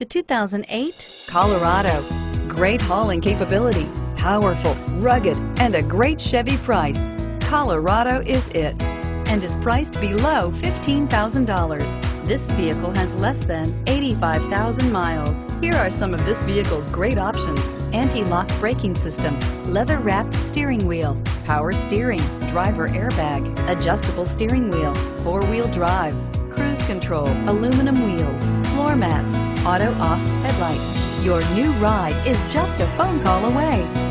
The 2008 Colorado. Great hauling capability, powerful, rugged, and a great Chevy price. Colorado is it and is priced below $15,000. This vehicle has less than 85,000 miles. Here are some of this vehicle's great options. Anti-lock braking system, leather-wrapped steering wheel, power steering, driver airbag, adjustable steering wheel, four-wheel drive, cruise control, aluminum wheels, floor mats, auto off headlights. Your new ride is just a phone call away.